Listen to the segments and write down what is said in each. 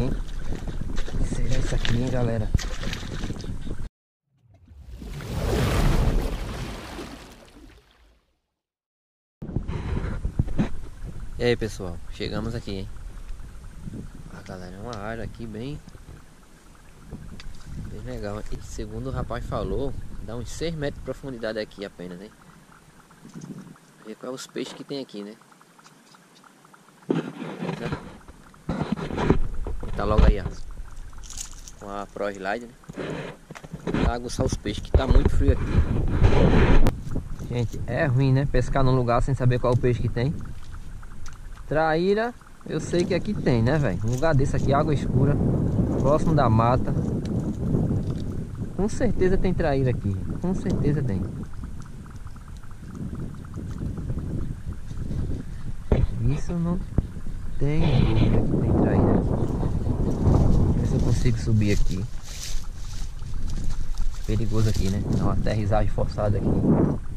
hein? Será isso aqui, hein, galera? E aí, pessoal? Chegamos aqui, hein? Ah, galera, é uma área aqui bem... Bem legal. E segundo o rapaz falou, dá uns 6 metros de profundidade aqui apenas, hein? Ver quais os peixes que tem aqui, né? Tá logo aí, ó. Com a Pro Slide, né? Pra aguçar os peixes, que tá muito frio aqui. Gente, é ruim, né? Pescar num lugar sem saber qual peixe que tem. Traíra, eu sei que aqui tem, né, velho? Um lugar desse aqui, água escura, próximo da mata. Com certeza tem traíra aqui. Com certeza tem. Isso não tem dúvida que tem traíra aqui. Ver se eu consigo subir aqui. Perigoso aqui, né? Dá uma aterrissagem forçada aqui.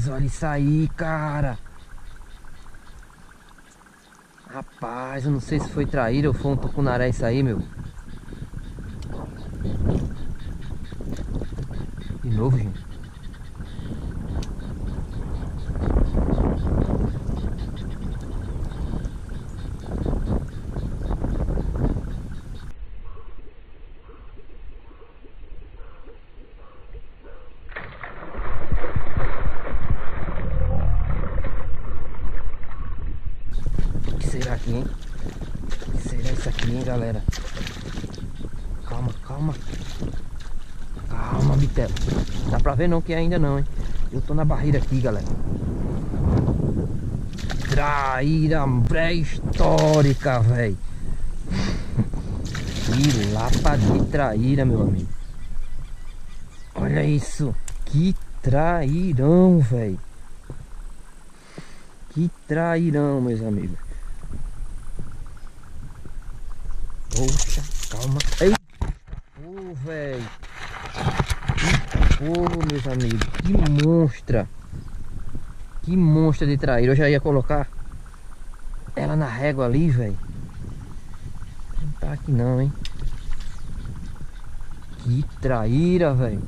Rapaz, olha isso aí, cara. Rapaz, eu não sei se foi traíra ou foi um tucunaré isso aí, meu. De novo, gente. será aqui, hein? Galera? Calma, calma. Calma, Bitelo. Dá pra ver não que ainda não, hein? Eu tô na barreira aqui, galera. Traíra pré-histórica, velho. Que lapa de traíra, meu amigo. Olha isso. Que trairão, velho. Que trairão, meus amigos. Poxa, calma. Eita, pô, velho. Pô, meus amigos. Que monstra. Que monstra de traíra. Eu já ia colocar ela na régua ali, velho. Não tá aqui não, hein. Que traíra, velho.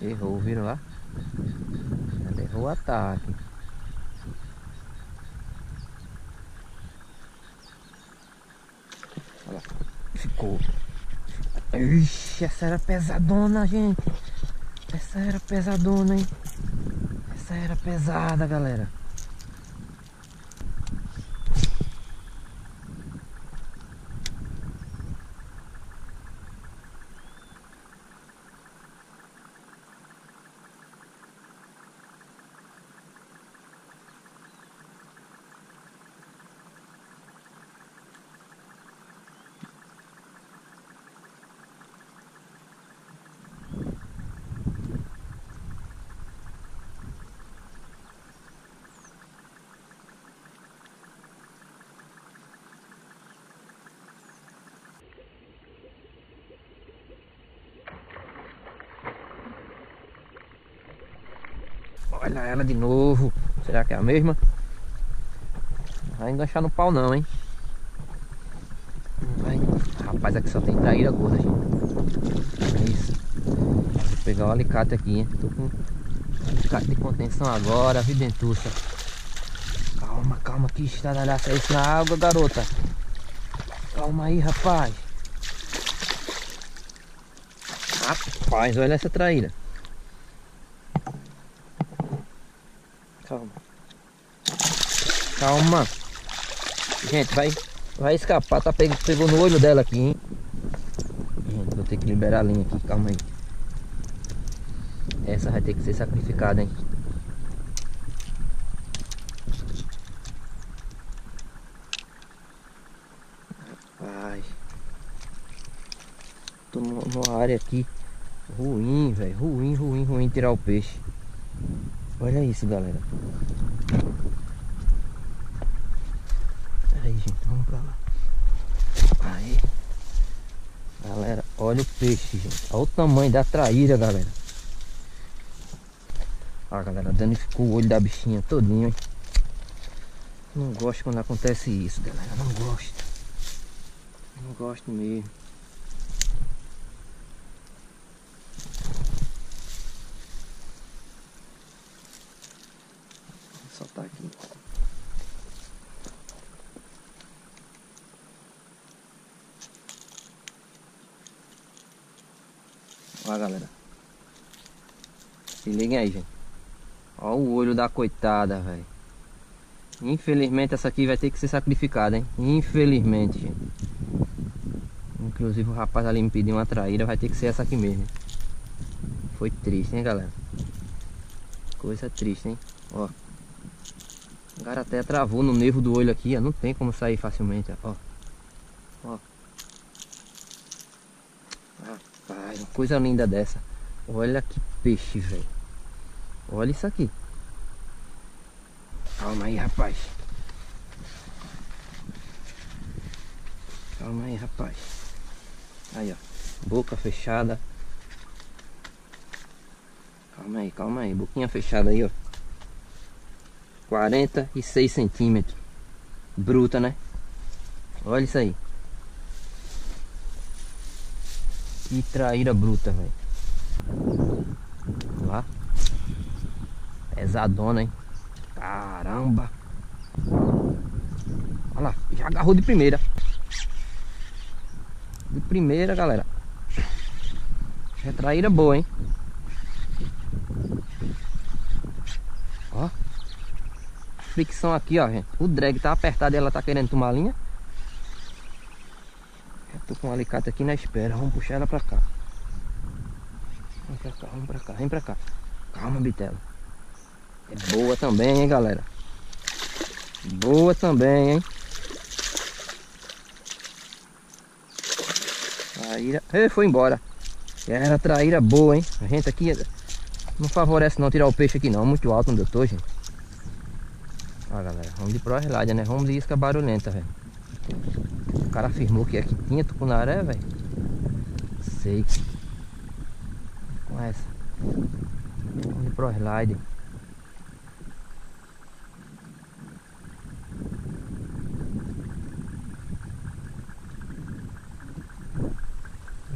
Errou, viram lá? Ela errou o ataque. Olha lá. Ficou. Ixi, essa era pesadona, gente. Essa era pesadona, hein? Essa era pesada, galera. Olha ela de novo. Será que é a mesma? Não vai enganchar no pau não, hein? Vai. Rapaz, aqui só tem traíra gorda, gente. É isso. Vou pegar o alicate aqui, hein? Tô com alicate de contenção agora, videntuça. Calma. Calma, que estradalhaça é isso na água, garota. Calma aí, rapaz. Rapaz, olha essa traíra. Calma. Calma. Gente, vai, vai escapar. Tá pegou, pegou no olho dela aqui, hein? Gente, vou ter que liberar a linha aqui. Calma aí. Essa vai ter que ser sacrificada, hein? Rapaz. Tô numa área aqui ruim, velho. Ruim, ruim, ruim tirar o peixe. Olha isso, galera. Pera aí, gente. Vamos pra lá. Aí. Galera, olha o peixe, gente. Olha o tamanho da traíra, galera. Ó, galera, danificou o olho da bichinha todinho, hein? Não gosto quando acontece isso, galera. Não gosto. Não gosto mesmo. soltar aqui. Olha galera. Se liguem aí, gente. Olha o olho da coitada, velho. Infelizmente essa aqui vai ter que ser sacrificada, hein? Infelizmente, gente. Inclusive o rapaz ali me pediu uma traíra, vai ter que ser essa aqui mesmo. Foi triste, hein, galera? Coisa triste, hein? Ó. O cara até travou no nervo do olho aqui, ó. Não tem como sair facilmente, ó. Ó. Rapaz, uma coisa linda dessa. Olha que peixe, velho. Olha isso aqui. Calma aí, rapaz. Calma aí, rapaz. Aí, ó. Boca fechada. Calma aí, calma aí. Boquinha fechada aí, ó. 46 centímetros. Bruta, né? Olha isso aí. Que traíra bruta, velho. Lá. Pesadona, hein? Caramba. Olha lá. Já agarrou de primeira. De primeira, galera. É traíra boa, hein? fricção aqui, ó, gente. O drag tá apertado e ela tá querendo tomar linha. Tô com um alicate aqui na espera. Vamos puxar ela pra cá. Vem pra cá, vem pra cá, vem pra cá. Calma, bitela. É boa também, hein, galera. Boa também, hein. Traíra. Ei, foi embora. Era traíra boa, hein. A gente aqui não favorece não tirar o peixe aqui não. Muito alto onde eu tô, gente. Ó galera, vamos de proslide, né? Vamos de isca barulhenta, velho. O cara afirmou que aqui tinha tucunaré, velho. Sei. Com essa. Vamos de proslide.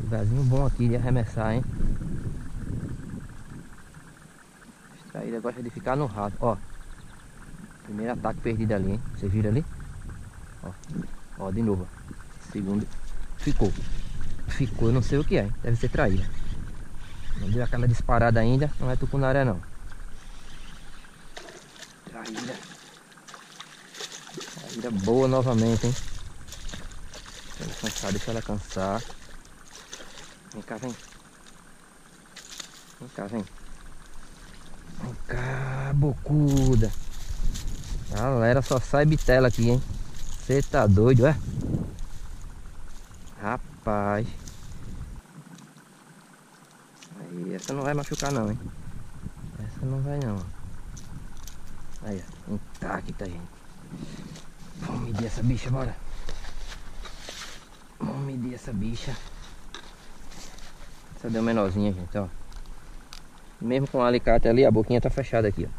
Lugarzinho bom aqui de arremessar, hein? Extraída gosta de ficar no rato, ó. Primeiro ataque perdido ali, hein? Você vira ali? Ó, ó de novo. Segundo. Ficou. Ficou, eu não sei o que é. Deve ser traíra. Não deu aquela disparada ainda. Não é tucunaré não. Traíra. Traíra boa novamente, hein? Deixa ela cansar, deixa ela cansar. Vem cá, vem. Vem cá, vem. Vem cá, bocuda. Galera, só sai bitela aqui, hein? Você tá doido, é? Rapaz. Aí, essa não vai machucar não, hein? Essa não vai não. Aí, ó. Intacta, gente. Vamos medir essa bicha, bora. Vamos medir essa bicha. Essa deu menorzinha, gente, ó. Mesmo com o alicate ali, a boquinha tá fechada aqui, ó.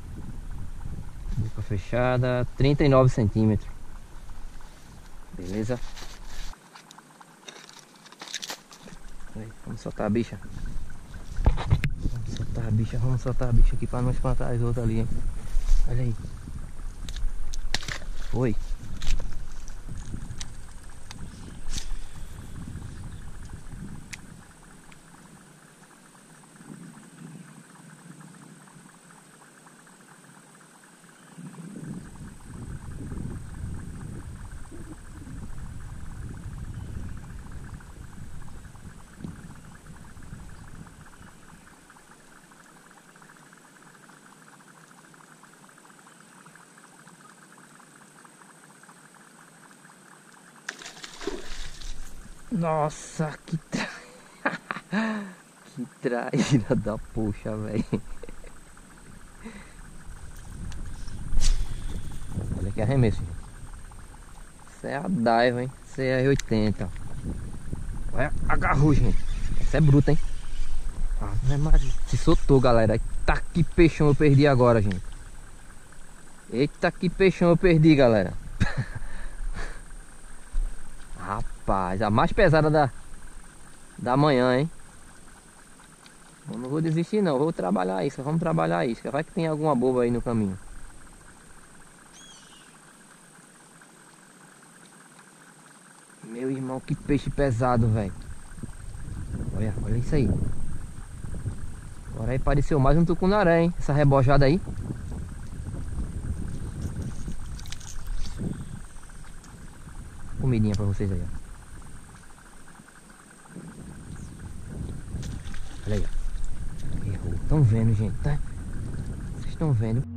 Boca fechada, 39 centímetros. Beleza? Vamos soltar a bicha. Vamos soltar a bicha, vamos soltar a bicha aqui para não espantar as outras ali, hein? Olha aí. Foi. Nossa, que tra... que traíra da poxa, velho. Olha que arremesso. Isso é a Daiva, hein? Isso é 80. Olha a garrucha, gente. Essa é bruta, hein? Ave Maria. Se soltou, galera. Eita, que peixão eu perdi agora, gente. Eita, que peixão eu perdi, galera. Rapaz, a mais pesada da, da manhã, hein? Eu não vou desistir não, vou trabalhar isso, vamos trabalhar isso. Vai que tem alguma boba aí no caminho. Meu irmão, que peixe pesado, velho. Olha, olha isso aí. Agora aí pareceu mais um tucunaré, hein? Essa rebojada aí. Comidinha pra vocês aí, ó. Olha aí, ó. Errou. Estão vendo, gente, tá? Vocês estão vendo?